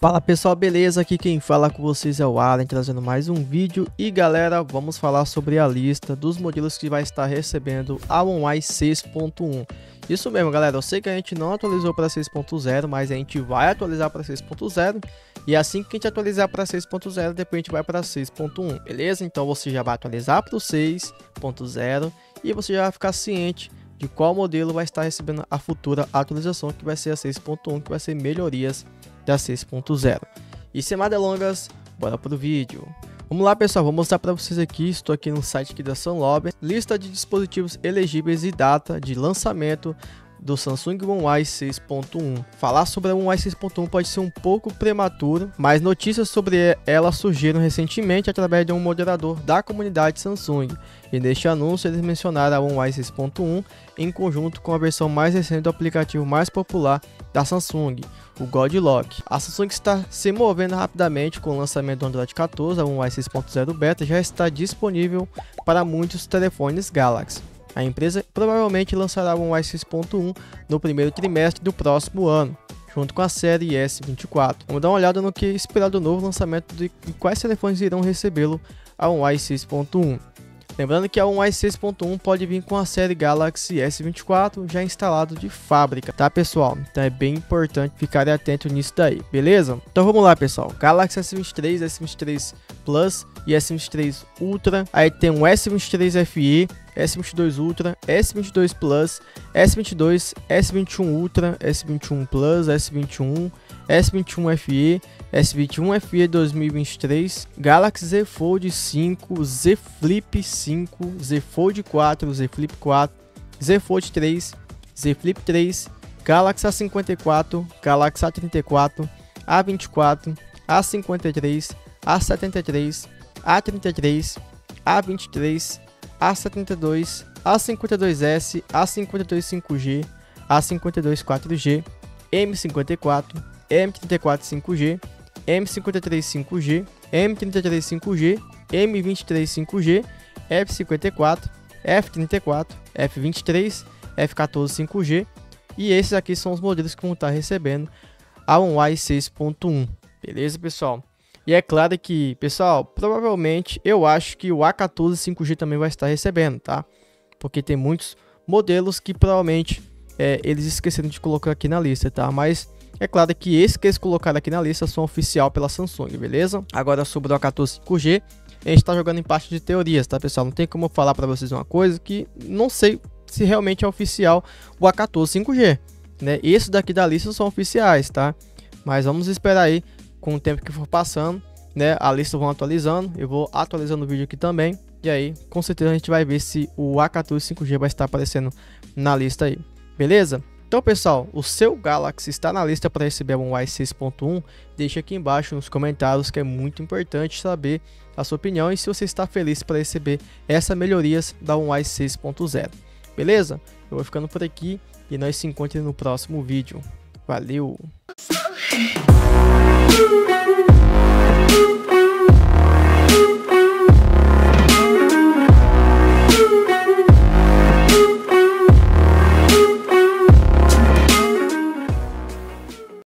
Fala pessoal, beleza? Aqui quem fala com vocês é o Alan, trazendo mais um vídeo E galera, vamos falar sobre a lista dos modelos que vai estar recebendo a One UI 6.1 Isso mesmo galera, eu sei que a gente não atualizou para 6.0, mas a gente vai atualizar para 6.0 E assim que a gente atualizar para 6.0, depois a gente vai para 6.1, beleza? Então você já vai atualizar para o 6.0 e você já vai ficar ciente de qual modelo vai estar recebendo a futura atualização que vai ser a 6.1, que vai ser melhorias da 6.0. E sem mais delongas, bora pro vídeo. Vamos lá pessoal, vou mostrar para vocês aqui, estou aqui no site aqui da Sunlobby, lista de dispositivos elegíveis e data de lançamento do Samsung One UI 6.1. Falar sobre a One UI 6.1 pode ser um pouco prematuro, mas notícias sobre ela surgiram recentemente através de um moderador da comunidade Samsung. E neste anúncio eles mencionaram a One UI 6.1 em conjunto com a versão mais recente do aplicativo mais popular da Samsung, o Godlock. A Samsung está se movendo rapidamente com o lançamento do Android 14, a One UI 6.0 Beta já está disponível para muitos telefones Galaxy. A empresa provavelmente lançará o One 6.1 no primeiro trimestre do próximo ano, junto com a série S24. Vamos dar uma olhada no que esperar do novo lançamento de quais telefones irão recebê-lo a One 6.1. Lembrando que a One UI 6.1 pode vir com a série Galaxy S24 já instalado de fábrica, tá pessoal? Então é bem importante ficar atento nisso daí, beleza? Então vamos lá pessoal, Galaxy S23, S23 Plus e S23 Ultra, aí tem o S23 FE, S22 Ultra, S22 Plus, S22, S21 Ultra, S21 Plus, S21, S21 FE, S21 FE 2023, Galaxy Z Fold 5, Z Flip 5, Z Fold 4, Z Flip 4, Z Fold 3, Z Flip 3, Galaxy A54, Galaxy A34, A24, A53, A73, A33, A23, A72, A52S, A52 5G, A52 4G, M54, M34 5G, M53 5G, M33 5G, M23 5G, F54, F34, F23, F14 5G e esses aqui são os modelos que vão estar recebendo a One UI 6.1. Beleza, pessoal? E é claro que, pessoal, provavelmente eu acho que o A14 5G também vai estar recebendo, tá? Porque tem muitos modelos que provavelmente é, eles esqueceram de colocar aqui na lista, tá? Mas é claro que esses que eles colocaram aqui na lista são oficial pela Samsung, beleza? Agora sobre o A14 5G, a gente está jogando em parte de teorias, tá pessoal? Não tem como falar para vocês uma coisa que não sei se realmente é oficial o A14 5G, né? Esses daqui da lista são oficiais, tá? Mas vamos esperar aí com o tempo que for passando, né? A lista vão atualizando, eu vou atualizando o vídeo aqui também. E aí, com certeza a gente vai ver se o A14 5G vai estar aparecendo na lista aí. Beleza? Então, pessoal, o seu Galaxy está na lista para receber o One UI 6.1? Deixe aqui embaixo nos comentários que é muito importante saber a sua opinião e se você está feliz para receber essas melhorias da One UI 6.0. Beleza? Eu vou ficando por aqui e nós se encontramos no próximo vídeo. Valeu!